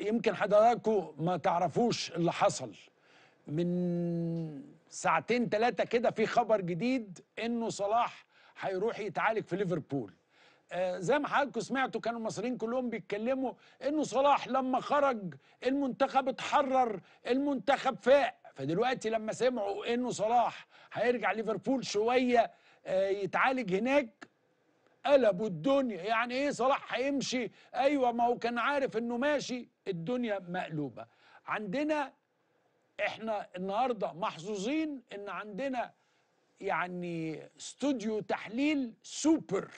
يمكن حضراتكم ما تعرفوش اللي حصل. من ساعتين ثلاثة كده في خبر جديد إنه صلاح هيروح يتعالج في ليفربول. آه زي ما حضراتكم سمعتوا كانوا المصريين كلهم بيتكلموا إنه صلاح لما خرج المنتخب اتحرر المنتخب فاق. فدلوقتي لما سمعوا إنه صلاح هيرجع ليفربول شوية آه يتعالج هناك قلبوا الدنيا. يعني إيه صلاح هيمشي؟ أيوه ما هو كان عارف إنه ماشي. الدنيا مقلوبة. عندنا إحنا النهارده محظوظين إن عندنا يعني استوديو تحليل سوبر.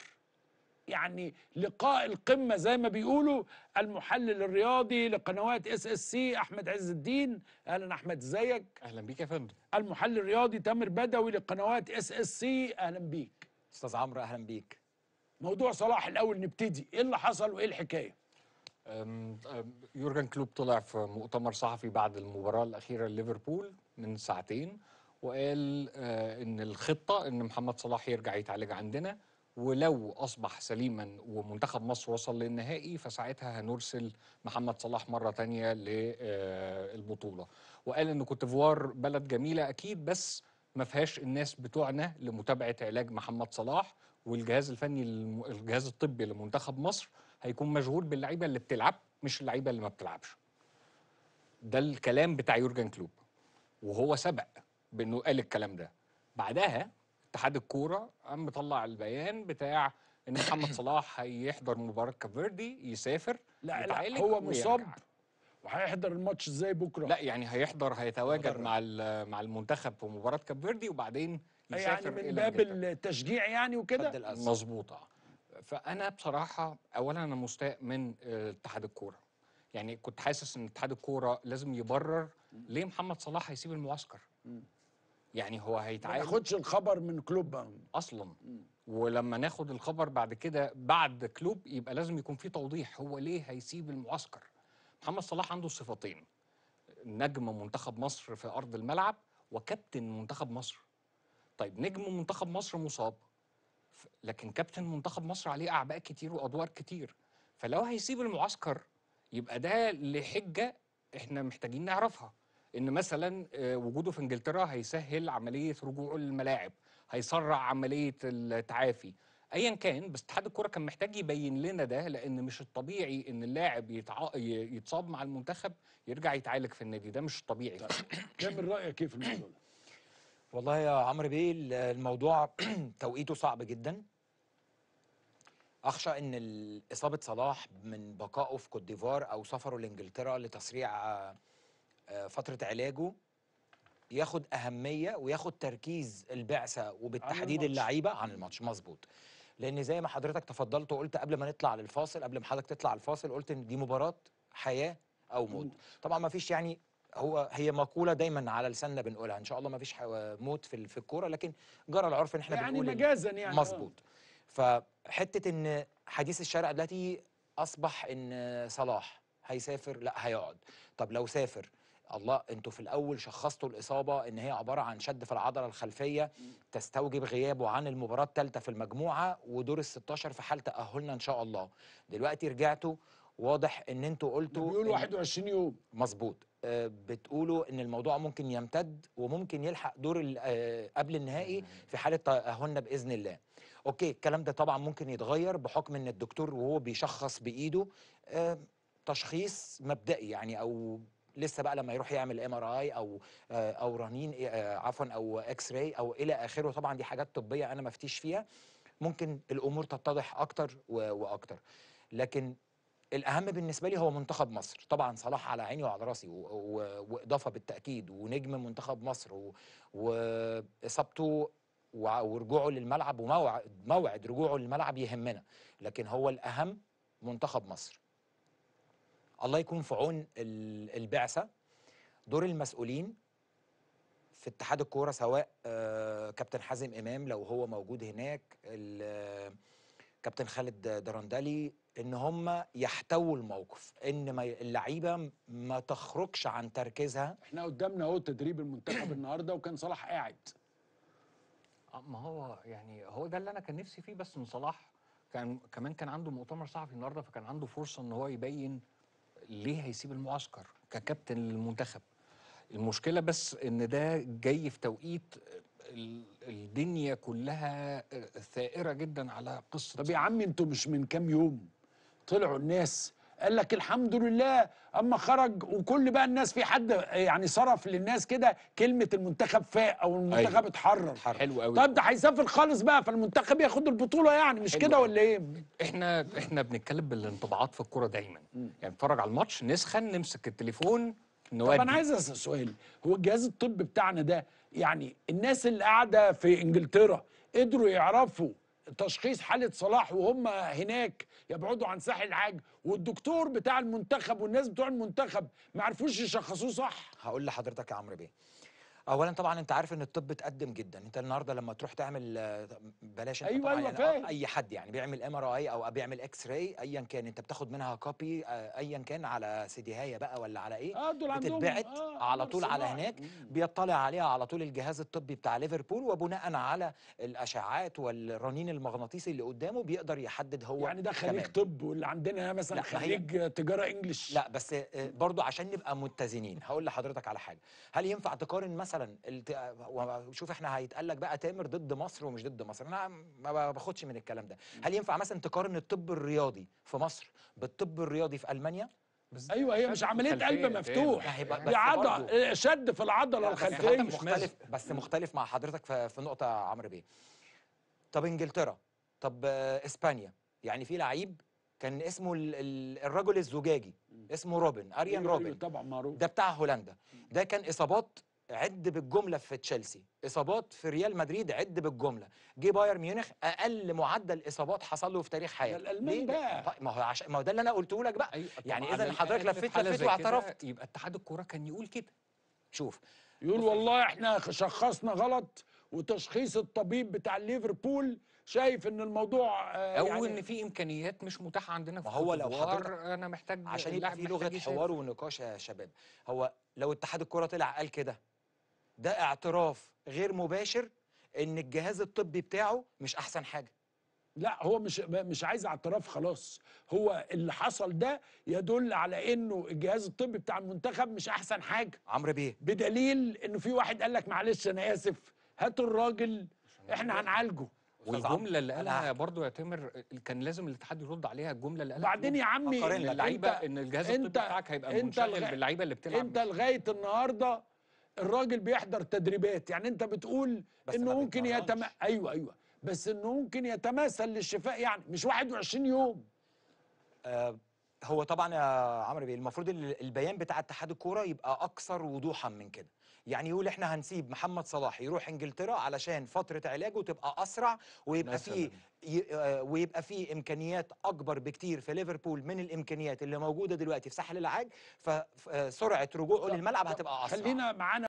يعني لقاء القمة زي ما بيقولوا المحلل الرياضي لقنوات SSC أحمد عز الدين. أهلا أحمد إزيك؟ أهلا بيك يا فندم. المحلل الرياضي تامر بدوي لقنوات SSC. أهلا بيك. أستاذ عمرو أهلا بيك. موضوع صلاح الأول نبتدي. إيه اللي حصل وإيه الحكاية؟ يورجن كلوب طلع في مؤتمر صحفي بعد المباراة الأخيرة لليفربول من ساعتين وقال آه، إن الخطة إن محمد صلاح يرجع يتعالج عندنا ولو أصبح سليما ومنتخب مصر وصل للنهائي فساعتها هنرسل محمد صلاح مرة تانية للبطولة وقال إن كوت ديفوار بلد جميلة أكيد بس ما فيهاش الناس بتوعنا لمتابعة علاج محمد صلاح والجهاز الفني الجهاز الطبي لمنتخب مصر. هيكون مشغول باللعيبة اللي بتلعب مش اللعيبة اللي ما بتلعبش. ده الكلام بتاع يورجن كلوب وهو سبق بإنه قال الكلام ده. بعدها اتحاد الكورة قام مطلع البيان بتاع إن محمد صلاح هيحضر مباراة كافيردي يسافر لا لا هو. مصاب. وهيحضر الماتش إزاي بكرة؟ لا يعني هيحضر هيتواجد مع ال- مع المنتخب في مباراة كافيردي وبعدين يعني يسافر من إلى باب. التشجيع يعني وكده؟ خد فأنا بصراحة أولا أنا مستاء من آه، اتحاد الكورة. يعني كنت حاسس إن اتحاد الكورة لازم يبرر ليه محمد صلاح هيسيب المعسكر. يعني هو ما هيتعالج ياخدش الخبر من كلوب أصلا. ولما ناخد الخبر بعد كده بعد كلوب يبقى لازم يكون في توضيح هو ليه هيسيب المعسكر. محمد صلاح عنده صفتين. نجم منتخب مصر في أرض الملعب وكابتن منتخب مصر. طيب نجم منتخب مصر مصاب. لكن كابتن منتخب مصر عليه أعباء كتير وأدوار كتير. فلو هيسيب المعسكر يبقى ده لحجة إحنا محتاجين نعرفها. إن مثلا آه، وجوده في إنجلترا هيسهل عملية رجوعه للملاعب هيسرع عملية التعافي. ايا كان بس اتحاد الكرة كان محتاج يبين لنا ده لأن مش الطبيعي إن اللاعب يتع... يتصاب مع المنتخب يرجع يتعالج في النادي. ده مش الطبيعي. كامل رأيك إيه في الموضوع ده؟ والله يا عمرو بيه ال- الموضوع توقيته صعب جدا. أخشى إن إصابة صلاح من بقائه في كوت ديفوار أو سفره لإنجلترا لتسريع آه، آه، فترة علاجه ياخد أهمية وياخد تركيز البعثة وبالتحديد. اللعيبة عن الماتش. مظبوط. لأن زي ما حضرتك تفضلت وقلت قبل ما نطلع للفاصل قبل ما حضرتك تطلع الفاصل قلت إن دي مباراة حياة أو موت. طبعا ما فيش يعني هو هي مقولة دايما على لساننا بنقولها إن شاء الله ما فيش موت في في الكورة لكن جرى العرف إن إحنا يعني بنقول مجازا يعني، آه. مظبوط. فحتة إن حديث الشارع دلوقتي أصبح إن صلاح هيسافر لا هيقعد. طب لو سافر الله أنتوا في الأول شخصتوا الإصابة إن هي عبارة عن شد في العضلة الخلفية تستوجب غيابه عن المباراة الثالثه في المجموعة ودور ال 16 في حال تأهلنا إن شاء الله. دلوقتي رجعتوا واضح إن أنتوا قلتوا بيقول إن- 21 يوم. مظبوط. بتقولوا إن الموضوع ممكن يمتد وممكن يلحق دور آه، قبل النهائي في حالة تأهلنا بإذن الله. OK الكلام ده طبعا ممكن يتغير بحكم إن الدكتور وهو بيشخص بإيده آه، تشخيص مبدئي يعني أو لسه بقى لما يروح يعمل MRI أو آه، أو رنين عفوا أو X-ray أو إلى آخره. طبعا دي حاجات طبية أنا ما افتيش فيها. ممكن الأمور تتضح أكتر وأكتر. لكن الأهم بالنسبة لي هو منتخب مصر طبعا صلاح على عيني وعلى راسي. وإضافة بالتأكيد ونجم منتخب مصر. وإصابته وع- ورجوعه للملعب وموعد موعد رجوعه للملعب يهمنا لكن هو الأهم منتخب مصر الله يكون في عون ال- البعثة دور المسؤولين في اتحاد الكورة سواء آه، كابتن حازم إمام لو هو موجود هناك كابتن خالد درندلي إن هم يحتووا الموقف إن ما اللعيبة ما تخرجش عن تركيزها. إحنا قدامنا أهو تدريب المنتخب النهارده وكان صلاح قاعد. آه، ما هو يعني هو ده اللي أنا كان نفسي فيه بس إن صلاح كان كمان كان عنده مؤتمر صحفي النهارده فكان عنده فرصة إن هو يبين ليه هيسيب المعسكر ككابتن للمنتخب المشكلة بس إن ده جاي في توقيت ال- الدنيا كلها ثائرة جدا على قصة طب يا عم أنتوا مش من كام يوم؟ طلعوا الناس. قال لك الحمد لله أما خرج وكل بقى الناس في حد يعني صرف للناس كده كلمة المنتخب فاق أو المنتخب أيوة. اتحرر. حلو قوي طب ده هيسافر خالص بقى فالمنتخب ياخد البطولة يعني مش كده. ولا إيه؟ إحنا إحنا بنتكلم بالانطباعات في الكورة دايما. يعني نتفرج على الماتش نسخن نمسك التليفون طب نودي. أنا عايز أسأل سؤال. هو الجهاز الطبي بتاعنا ده يعني الناس اللي قاعدة في إنجلترا قدروا يعرفوا تشخيص حالة صلاح وهم هناك يبعدوا عن ساحل العاج والدكتور بتاع المنتخب والناس بتوع المنتخب ما عرفوش يشخصوه صح؟ هقول لحضرتك يا عمرو بيه. اولا طبعا أنت عارف إن الطب اتقدم جدا أنت النهارده لما تروح تعمل آه، بلاش انت أيوة، طبعاً أيوة، يعني. أي حد يعني بيعمل MRI أو بيعمل X-ray ايا كان أنت بتاخد منها copy ايا كان على سي هايه بقى ولا على إيه عندهم بتتبعت آه على نفس طول على. هناك. بيطلع عليها على طول الجهاز الطبي بتاع ليفربول وبناء على الاشعاعات والرنين المغناطيسي اللي قدامه بيقدر يحدد هو يعني ده خريج. طب واللي عندنا مثلا خريج تجارة English لا بس آه، برضو عشان نبقى متزنين هقول لحضرتك على حاجة هل ينفع تقارن مثلا الت... شوف إحنا هيتقال لك بقى تامر ضد مصر ومش ضد مصر. أنا ما باخدش من الكلام ده. هل ينفع مثلا تقارن الطب الرياضي في مصر بالطب الرياضي في ألمانيا؟ أيوه هي مش عملية قلب مفتوح. دي بس عضل برضو- شد في العضلة بس الخلفية. حتى مختلف بس مختلف مع حضرتك في, في نقطة يا عمرو بيه. طب إنجلترا طب آه، إسبانيا. يعني في لعيب كان اسمه ال... ال... الرجل الزجاجي. اسمه روبن أريان أيوة، روبن. أيوة، طبعا معروف. ده بتاع هولندا. ده كان إصابات عد بالجملة في تشيلسي. إصابات في ريال مدريد عد بالجملة. جه بايرن ميونخ أقل معدل إصابات حصل له في تاريخ حياته. الألمان ليه؟ بقى. طيب ما هو عشان ما هو ده اللي أنا قلته لك بقى. أيوة يعني على حضرتك لفيت لفيت واعترفت. يبقى اتحاد الكورة كان يقول كده. شوف. يقول والله إحنا شخصنا غلط وتشخيص الطبيب بتاع ليفربول شايف إن الموضوع آه، أو يعني إن في إمكانيات مش متاحة عندنا في هو لو حضرتك- أنا محتاج عشان يبقى في لغة. حوار ونقاش يا شباب. هو لو اتحاد الكره طلع قال كده ده اعتراف غير مباشر إن الجهاز الطبي بتاعه مش أحسن حاجة. لا هو مش مش عايز اعتراف خلاص. هو اللي حصل ده يدل على إنه الجهاز الطبي بتاع المنتخب مش أحسن حاجة. عمرو بيه. بدليل إنه في واحد قال لك معلش أنا آسف هاتوا الراجل إحنا هنعالجه. والجملة اللي قالها يا تامر كان لازم الاتحاد يرد عليها الجملة اللي قالها بعدين يا عمي. اللعيبه إن الجهاز الطبي بتاعك هيبقى أنت منشغل باللعيبة اللي بتلعب. أنت لغاية النهارده الراجل بيحضر تدريبات. يعني انت بتقول بس إنه ممكن. يتم أيوه أيوه. بس إنه ممكن يتماثل للشفاء يعني مش 21 يوم. آه، هو طبعا يا عمرو بيه المفروض ال- البيان بتاع اتحاد الكورة يبقى أكثر وضوحا من كده. يعني يقول إحنا هنسيب محمد صلاح يروح إنجلترا علشان فترة علاجه تبقى أسرع ويبقى. فيه آه، ويبقى فيه إمكانيات أكبر بكتير في ليفربول من الإمكانيات اللي موجودة دلوقتي في ساحل العاج فسرعه رجوعه للملعب هتبقى أسرع. خلينا معانا